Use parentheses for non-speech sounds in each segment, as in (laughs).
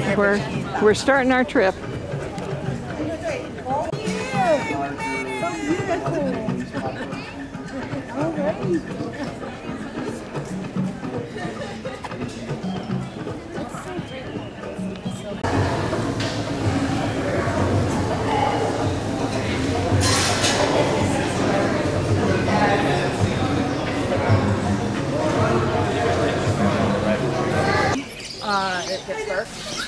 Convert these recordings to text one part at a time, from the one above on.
right, we're we're starting our trip. Uh, Pittsburgh.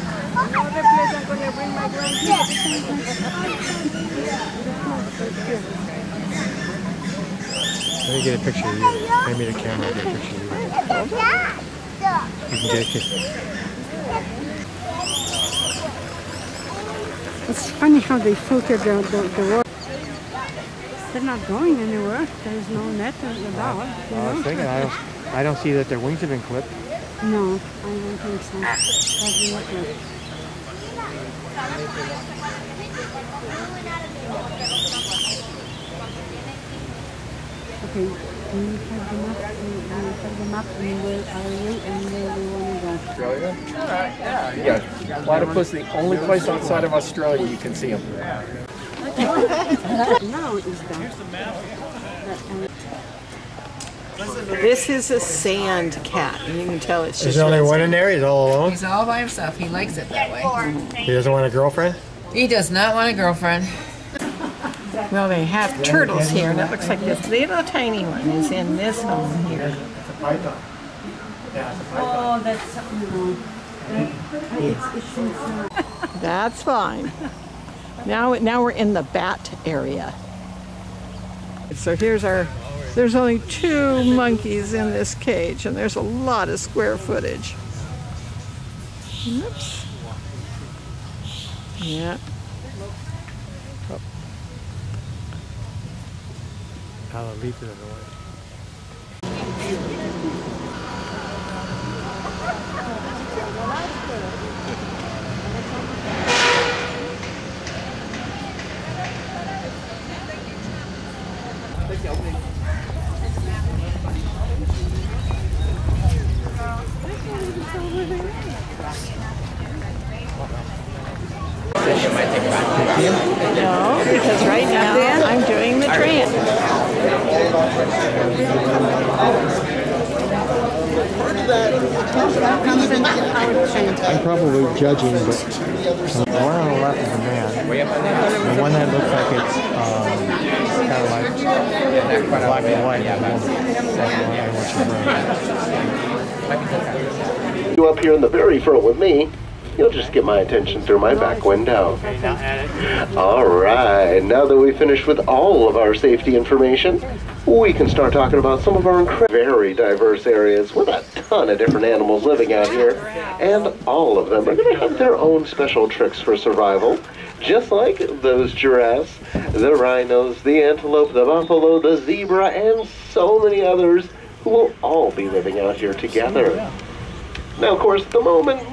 Let me get a picture of you. Hand me the camera. Get a picture of you. You can get a kiss. It's funny how they filter the, the, the water. They're not going anywhere. There's no net about. You uh, I was thinking, I don't, I don't see that their wings have been clipped. No, I don't think so. Doesn't look like. Okay, when you have the map, when you have the map, and where are you and where we want to go? Australia? yeah. Yeah. Platypus, the only place outside of Australia you can see them. (laughs) Now is that. This is a sand cat, and you can tell it's just. There's just only one in there. He's all alone. He's all by himself. He likes it that way. He doesn't want a girlfriend. He does not want a girlfriend. Well, they have turtles here, and it looks like this little tiny one is in this home here. It's a python. Yeah, it's a python. Oh, that's something. It's, it's inside. That's fine. Now, now we're in the bat area. So here's our. There's only two monkeys in this cage, and there's a lot of square footage. Oops. Yeah the way. No, because right now I'm doing the trance. I'm probably judging, but the one on the left is a man. The one that looks like it's um, kind of like black and white is a woman. That's the one I want you to bring. you up here in the very front with me, you'll just get my attention through my back window. Okay, now add it. All right, now that we've finished with all of our safety information, we can start talking about some of our very diverse areas with a ton of different animals living out here. And all of them are going to have their own special tricks for survival, just like those giraffes, the rhinos, the antelope, the buffalo, the zebra, and so many others who will all be living out here together. Now, of course, the moment,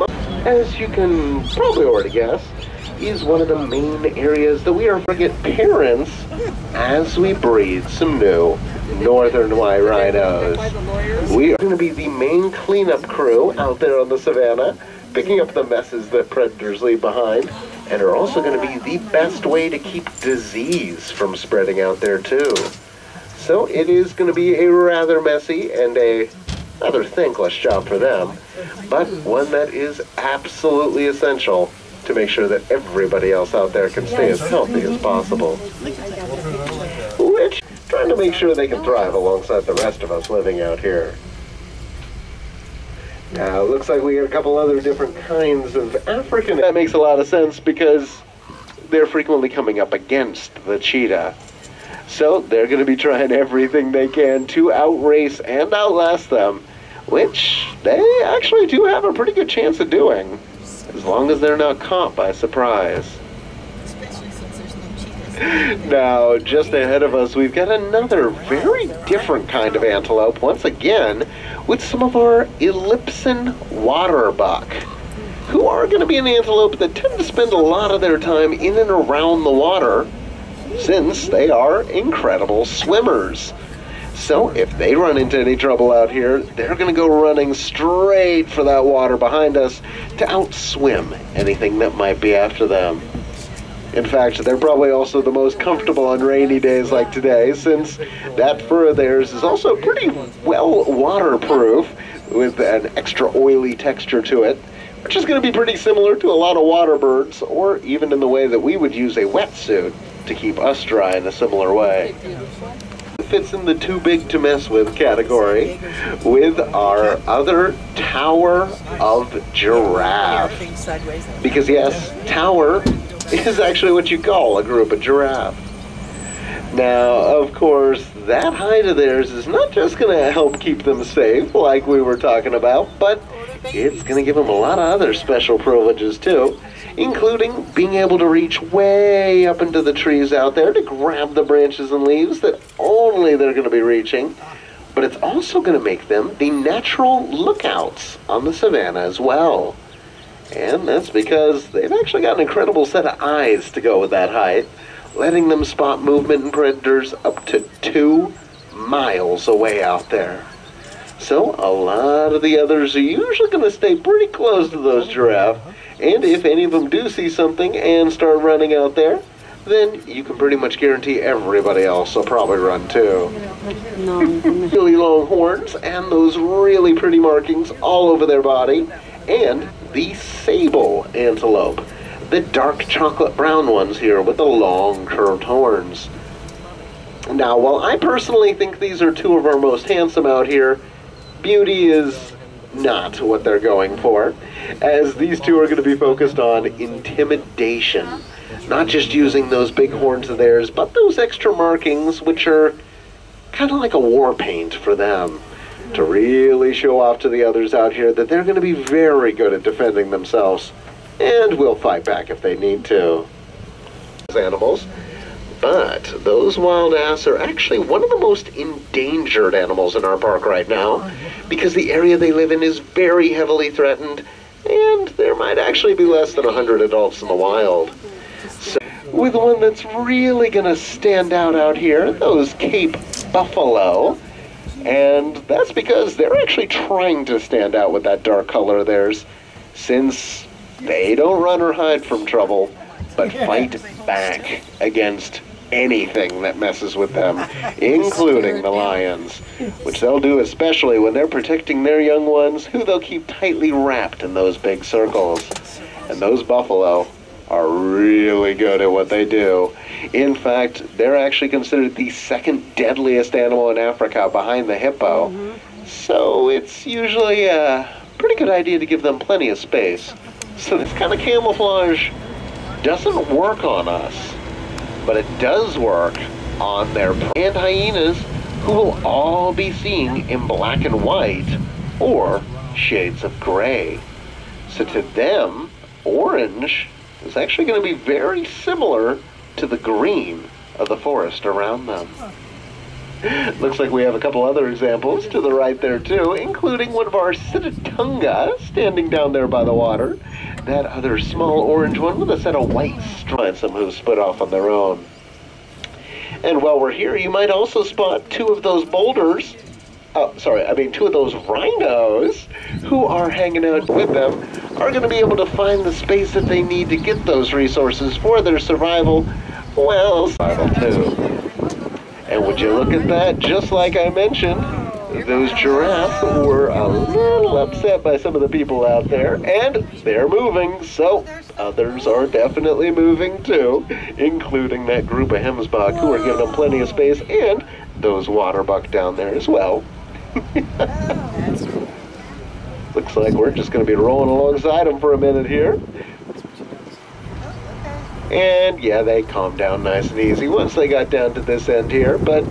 as you can probably already guess, is one of the main areas that we are going to get parents as we breed some new northern white rhinos. We are going to be the main cleanup crew out there on the savannah, picking up the messes that predators leave behind, and are also going to be the best way to keep disease from spreading out there, too. So it is going to be a rather messy and a rather thankless job for them, but one that is absolutely essential to make sure that everybody else out there can stay as healthy as possible. Which, trying to make sure they can thrive alongside the rest of us living out here. Now, it looks like we got a couple other different kinds of African. That makes a lot of sense because they're frequently coming up against the cheetah. So they're going to be trying everything they can to outrace and outlast them, which they actually do have a pretty good chance of doing, as long as they're not caught by surprise. Especially since there's no cheetahs. (laughs) Now, just ahead of us, we've got another very different kind of antelope, once again, with some of our Ellipsen waterbuck, who are going to be an antelope that tend to spend a lot of their time in and around the water, since they are incredible swimmers. So, if they run into any trouble out here, they're going to go running straight for that water behind us to outswim anything that might be after them. In fact, they're probably also the most comfortable on rainy days like today, since that fur of theirs is also pretty well waterproof with an extra oily texture to it, which is going to be pretty similar to a lot of water birds, or even in the way that we would use a wetsuit to keep us dry in a similar way. It fits in the too big to mess with category with our other Tower of Giraffe. Because yes, tower is actually what you call a group of giraffe. Now, of course, that height of theirs is not just going to help keep them safe, like we were talking about, but it's going to give them a lot of other special privileges too, including being able to reach way up into the trees out there to grab the branches and leaves that only they're going to be reaching. But it's also going to make them the natural lookouts on the savannah as well. And that's because they've actually got an incredible set of eyes to go with that height, letting them spot movement and predators up to two miles away out there. So a lot of the others are usually going to stay pretty close to those giraffe, and if any of them do see something and start running out there, then you can pretty much guarantee everybody else will probably run too. No, (laughs) really long horns and those really pretty markings all over their body, and the sable antelope, the dark chocolate brown ones here with the long curved horns. Now, while I personally think these are two of our most handsome out here, beauty is not what they're going for, as these two are going to be focused on intimidation. Not just using those big horns of theirs, but those extra markings, which are kind of like a war paint for them to really show off to the others out here that they're going to be very good at defending themselves and will fight back if they need to. Animals. But those wild ass are actually one of the most endangered animals in our park right now oh, because the area they live in is very heavily threatened and there might actually be less than 100 adults in the wild. So, with one that's really going to stand out out here, those Cape Buffalo. And that's because they're actually trying to stand out with that dark color of theirs, since they don't run or hide from trouble, but fight back against anything that messes with them, (laughs) including the lions, which they'll do especially when they're protecting their young ones, who they'll keep tightly wrapped in those big circles. And those buffalo are really good at what they do. In fact, they're actually considered the second deadliest animal in Africa behind the hippo. Mm-hmm. So it's usually a pretty good idea to give them plenty of space. So this kind of camouflage doesn't work on us, but it does work on their and hyenas who will all be seen in black and white or shades of gray. So to them, orange is actually going to be very similar to the green of the forest around them. (laughs) Looks like we have a couple other examples to the right there too, including one of our Sitatunga standing down there by the water. That other small orange one with a set of white stripes, some who split off on their own. And while we're here, you might also spot two of those boulders. Oh, sorry, I mean two of those rhinos who are hanging out with them are going to be able to find the space that they need to get those resources for their survival. Well, survival too. And would you look at that, just like I mentioned, those giraffes were a little upset by some of the people out there, and they're moving, so others are definitely moving too, including that group of Hemsbach who are giving them plenty of space, and those waterbuck down there as well. (laughs) Looks like we're just going to be rolling alongside them for a minute here. And yeah, they calmed down nice and easy once they got down to this end here, but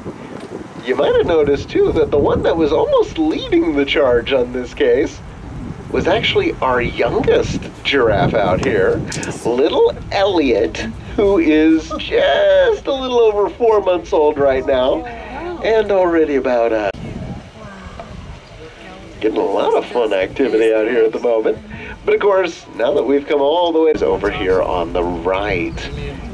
you might have noticed too that the one that was almost leading the charge on this case was actually our youngest giraffe out here, little Elliot, who is just a little over four months old right now, and already about uh, getting a lot of fun activity out here at the moment. But of course, now that we've come all the way over here on the right,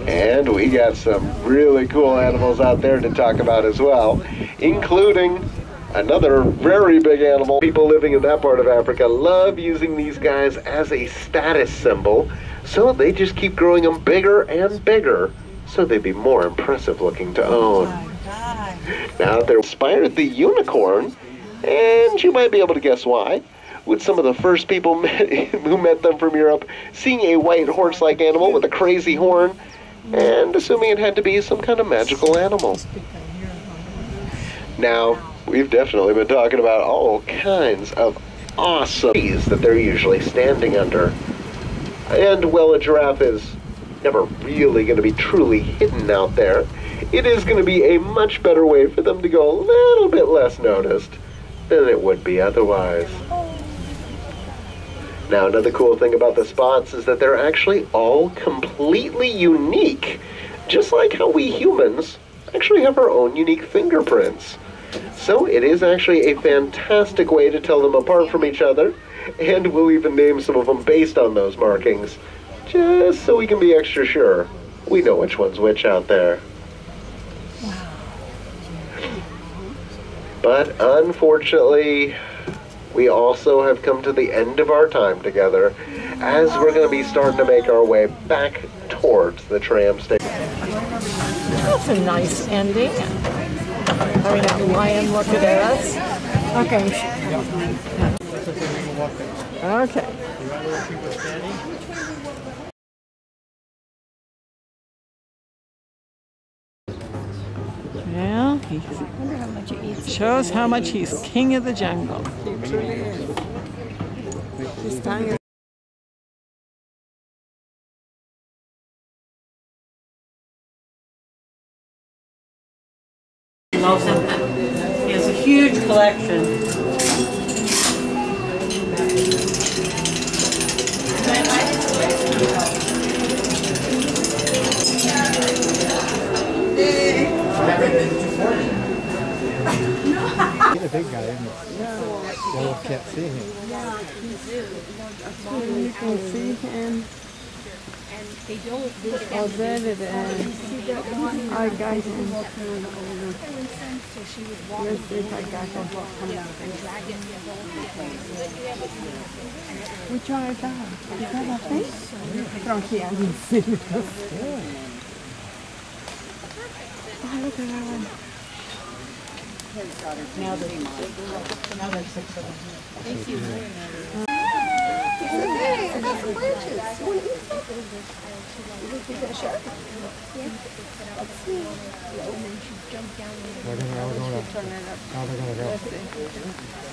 and we got some really cool animals out there to talk about as well, including another very big animal. People living in that part of Africa love using these guys as a status symbol, so they just keep growing them bigger and bigger, so they'd be more impressive looking to own. Now they're inspired the unicorn, and you might be able to guess why. With some of the first people met, (laughs) who met them from Europe, seeing a white horse-like animal with a crazy horn, and assuming it had to be some kind of magical animal. Now, we've definitely been talking about all kinds of awesome trees that they're usually standing under. And while a giraffe is never really going to be truly hidden out there. It is going to be a much better way for them to go a little bit less noticed than it would be otherwise. Now, another cool thing about the spots is that they're actually all completely unique, just like how we humans actually have our own unique fingerprints. So it is actually a fantastic way to tell them apart from each other, and we'll even name some of them based on those markings, just so we can be extra sure we know which one's which out there. But unfortunately, we also have come to the end of our time together as we're going to be starting to make our way back towards the tram station. That's a nice ending. Mean, a lion looking at us. Okay. Okay. Shows how much he's king of the jungle. loves Is that a thing? From here, I didn't see it. Oh, look at that one. Hey, I got some branches. You want to eat some? You think you're gonna share? Where are they going? How they're gonna go?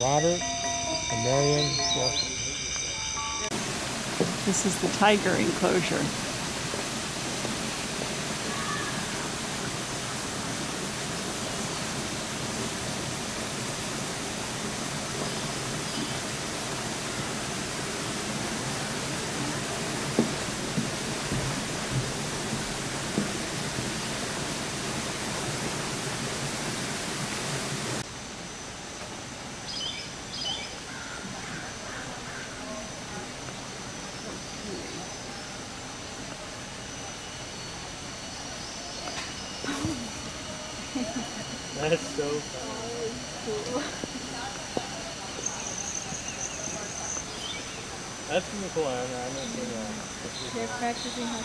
Robert and Marion Wilson. This is the tiger enclosure. They're practicing how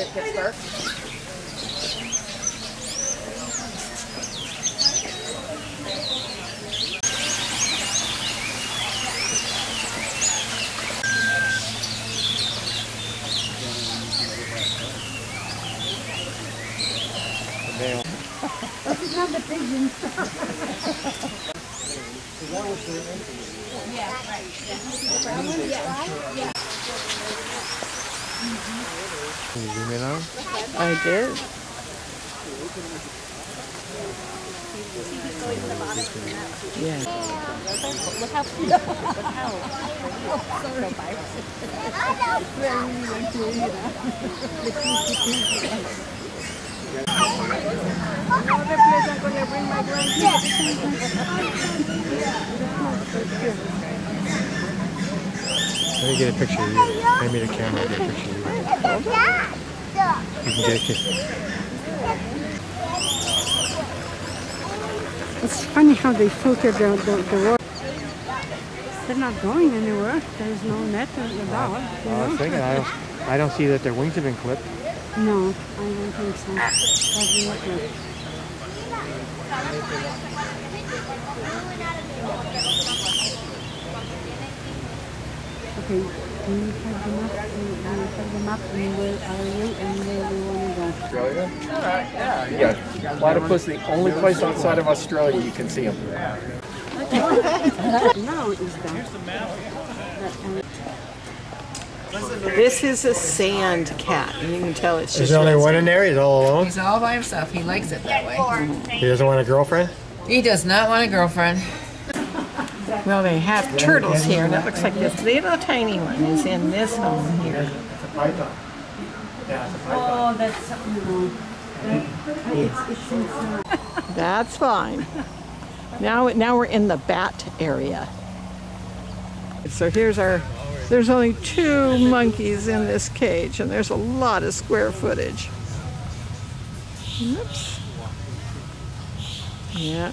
They're practicing how All right, we're we're starting our trip. Can you zoom in on? 'em? I did. Yeah. (laughs) Let me get a picture of you. Hand me the camera. I'll get a picture of you. You can get a kiss. It's funny how they filter the, the, the water. They're not going anywhere. There's no net at all. You I was know? thinking, I don't, I don't see that their wings have been clipped. No, I don't think so. Doesn't look like. Okay, can you have the map? Can you have the map and where are you and where we want to go? Australia? Yeah, yeah. Platypus, the only place outside of Australia you can see them. (laughs) Now is that. This is a sand cat, and you can tell it's just. Is there only one in there? He's all alone? He's all by himself. He likes it that way. He doesn't want a girlfriend? He does not want a girlfriend. Well, they have turtles here, and it looks like this little tiny one is in this home here. It's a python. Yeah, it's a python. Oh, that's something. It's, it's. That's fine. Now, now we're in the bat area. So here's our. There's only two monkeys in this cage, and there's a lot of square footage. Oops. Yeah.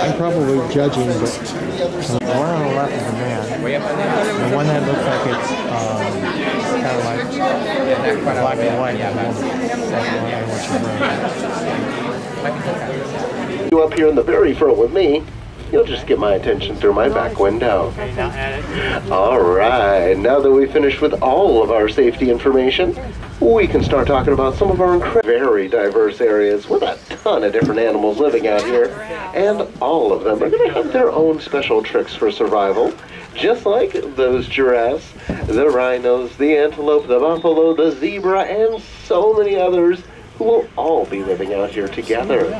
I'm probably judging, but uh, the one on the left is a man. The one that looks like it's um, kind of like black and white is a woman. That's the one I want you to bring. You up here in the very front with me, you'll just get my attention through my back window. All right, now that we've finished with all of our safety information, we can start talking about some of our very diverse areas with a ton of different animals living out here, and all of them are going to have their own special tricks for survival, just like those giraffes, the rhinos, the antelope, the buffalo, the zebra, and so many others who will all be living out here together.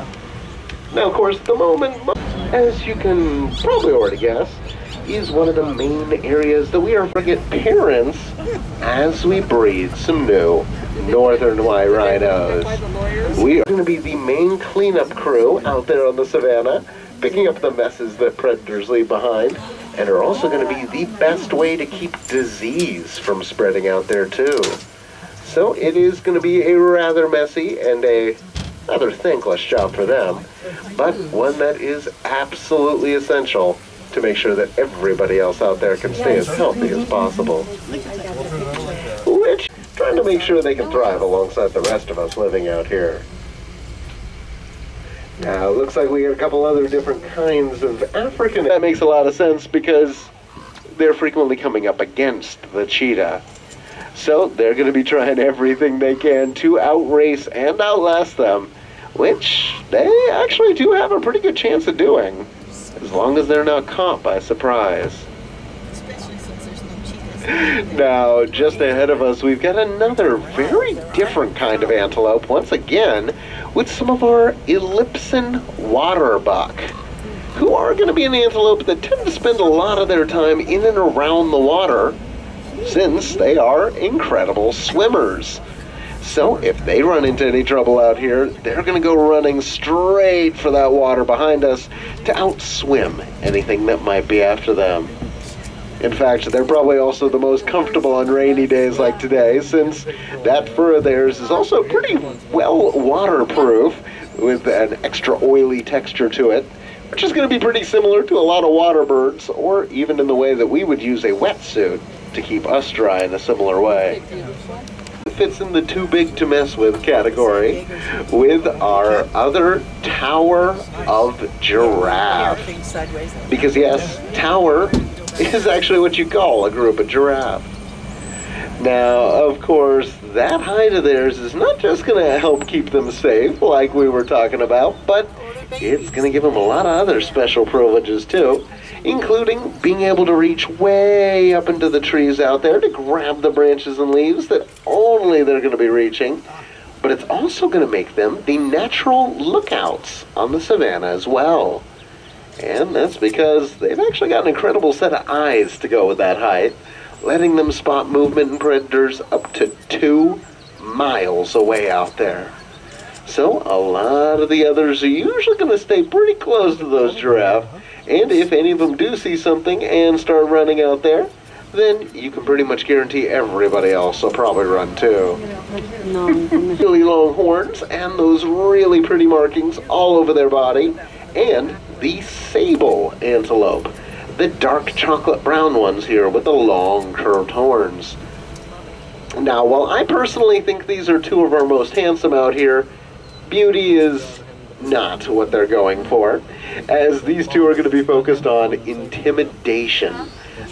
Now, of course, the moment, as you can probably already guess, is one of the main areas that we are get parents as we breed some new northern white rhinos. We are going to be the main cleanup crew out there on the savannah, picking up the messes that predators leave behind, and are also going to be the best way to keep disease from spreading out there, too. So it is going to be a rather messy and a rather thankless job for them, but one that is absolutely essential to make sure that everybody else out there can stay as healthy as possible. Which, trying to make sure they can thrive alongside the rest of us living out here. Now, it looks like we got a couple other different kinds of African. That makes a lot of sense because they're frequently coming up against the cheetah. So they're going to be trying everything they can to outrace and outlast them, which they actually do have a pretty good chance of doing, as long as they're not caught by surprise. Now, (laughs) just ahead of us, we've got another very different kind of antelope, once again, with some of our Ellipsen waterbuck, who are going to be an antelope that tend to spend a lot of their time in and around the water, since they are incredible swimmers. So if they run into any trouble out here, they're going to go running straight for that water behind us to outswim anything that might be after them. In fact, they're probably also the most comfortable on rainy days like today, since that fur of theirs is also pretty well waterproof with an extra oily texture to it, which is going to be pretty similar to a lot of water birds, or even in the way that we would use a wetsuit to keep us dry in a similar way. It fits in the too big to mess with category with our other Tower of Giraffe. Because yes, Tower is actually what you call a group of giraffe. Now, of course, that height of theirs is not just going to help keep them safe, like we were talking about, but it's going to give them a lot of other special privileges too, including being able to reach way up into the trees out there to grab the branches and leaves that only they're going to be reaching. But it's also going to make them the natural lookouts on the savannah as well. And that's because they've actually got an incredible set of eyes to go with that height, letting them spot movement and predators up to two miles away out there. So a lot of the others are usually going to stay pretty close to those giraffe, and if any of them do see something and start running out there, then you can pretty much guarantee everybody else will probably run too. (laughs) really long horns and those really pretty markings all over their body, and the sable antelope, the dark chocolate brown ones here with the long curved horns. Now, while I personally think these are two of our most handsome out here, beauty is not what they're going for, as these two are going to be focused on intimidation.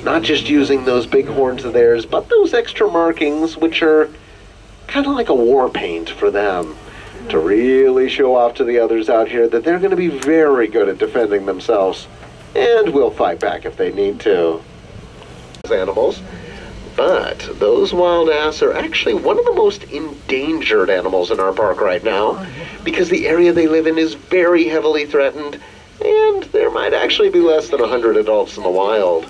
Not just using those big horns of theirs, but those extra markings, which are kind of like a war paint for them to really show off to the others out here that they're going to be very good at defending themselves and will fight back if they need to. Animals. But those wild ass are actually one of the most endangered animals in our park right now because the area they live in is very heavily threatened and there might actually be less than 100 adults in the wild.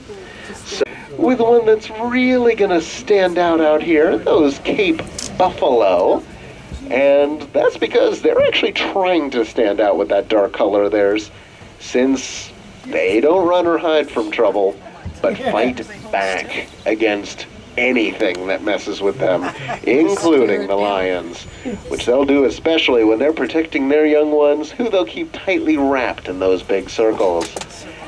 So, with one that's really going to stand out out here, those Cape Buffalo. And that's because they're actually trying to stand out with that dark color of theirs, since they don't run or hide from trouble, but fight back against anything that messes with them, (laughs) including the lions, which they'll do especially when they're protecting their young ones, who they'll keep tightly wrapped in those big circles.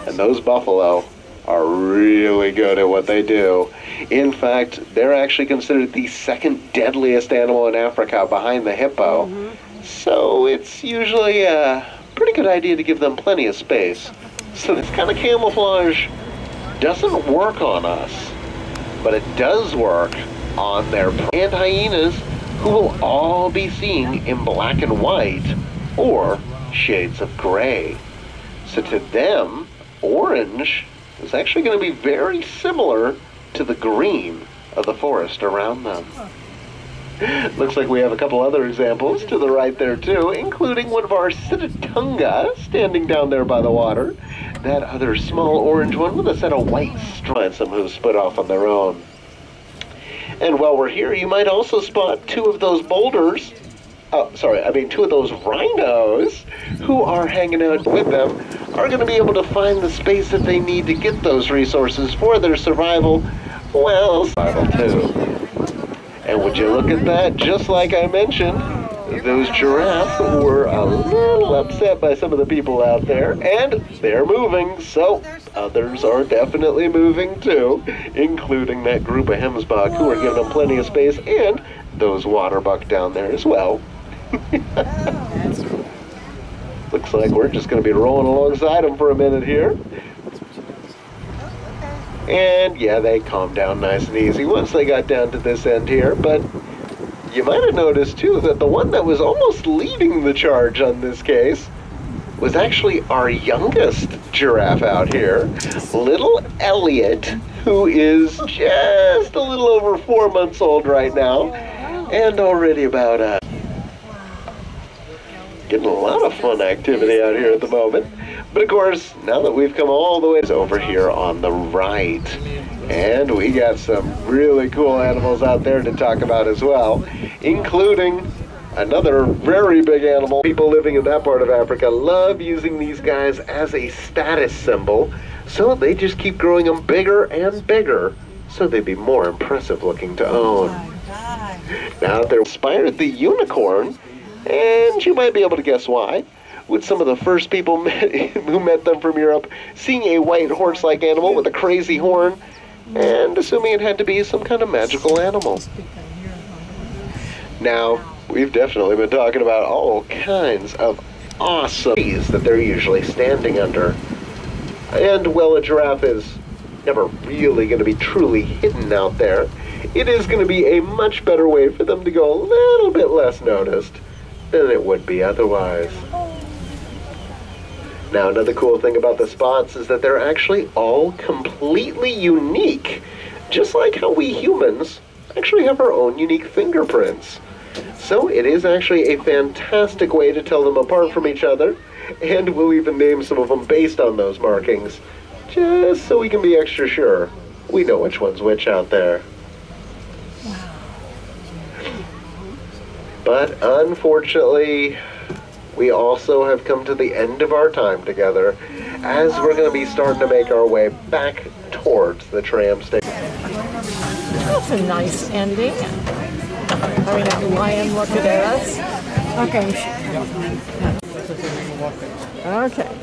And those buffalo are really good at what they do. In fact, they're actually considered the second deadliest animal in Africa behind the hippo. So it's usually a pretty good idea to give them plenty of space. So this kind of camouflage doesn't work on us, but it does work on their and hyenas, who will all be seen in black and white or shades of gray. So to them, orange is actually going to be very similar to the green of the forest around them. (laughs) Looks like we have a couple other examples to the right there too, including one of our Sitatunga standing down there by the water. That other small orange one with a set of white stripes, some who split off on their own. And while we're here, you might also spot two of those boulders. Oh, sorry, I mean two of those rhinos who are hanging out with them are going to be able to find the space that they need to get those resources for their survival. Well, survival too. And would you look at that, just like I mentioned, those giraffes were a little upset by some of the people out there, and they're moving, so others are definitely moving too, including that group of gemsbok who are giving them plenty of space, and those waterbuck down there as well. (laughs) Looks like we're just going to be rolling alongside them for a minute here. And yeah, they calmed down nice and easy once they got down to this end here, but you might have noticed too that the one that was almost leading the charge on this case was actually our youngest giraffe out here, little Elliot, who is just a little over four months old right now, and already about uh, getting a lot of fun activity out here at the moment. But of course, now that we've come all the way over here on the right, and we got some really cool animals out there to talk about as well, including another very big animal. People living in that part of Africa love using these guys as a status symbol, so they just keep growing them bigger and bigger so they'd be more impressive looking to own. Now they're inspired the unicorn, and you might be able to guess why with some of the first people met, (laughs) who met them from Europe, seeing a white horse-like animal with a crazy horn, and assuming it had to be some kind of magical animal. Now, we've definitely been talking about all kinds of awesome trees that they're usually standing under. And while a giraffe is never really going to be truly hidden out there, it is going to be a much better way for them to go a little bit less noticed than it would be otherwise. Now, another cool thing about the spots is that they're actually all completely unique, just like how we humans actually have our own unique fingerprints. So it is actually a fantastic way to tell them apart from each other, and we'll even name some of them based on those markings, just so we can be extra sure we know which one's which out there. But unfortunately, we also have come to the end of our time together as we're going to be starting to make our way back towards the tram station. That's a nice ending. Having a lion looking at us. Okay. Okay.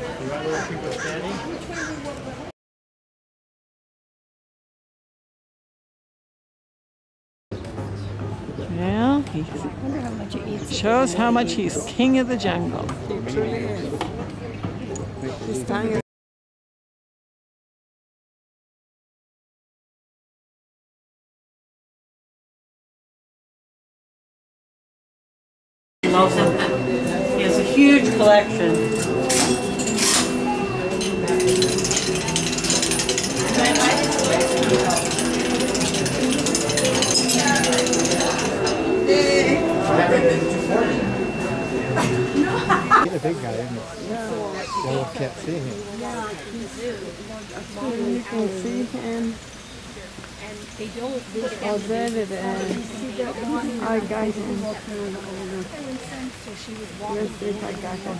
Well, he shows how much he's king of the jungle. He loves him. He has a huge collection. A big guy, isn't he? Well, can't see him. You can see him. Oh, there it is. I got him. Let's see if I got him.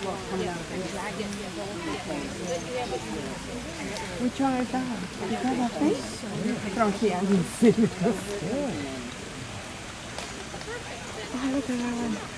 Which one is that? Is that a thing? From here, I can see it. Oh, look at that one.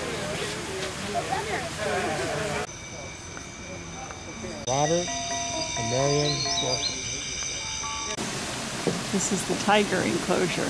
Robert and Marion Wilson. This is the tiger enclosure.